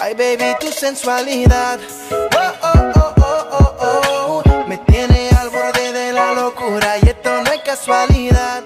Ay, baby, tu sensualidad. Oh, oh, oh, oh, oh, oh. Me tiene al borde de la locura y esto no es casualidad.